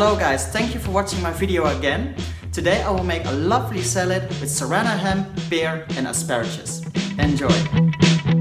Hello guys, thank you for watching my video again. Today I will make a lovely salad with serrano ham, pear and asparagus. Enjoy!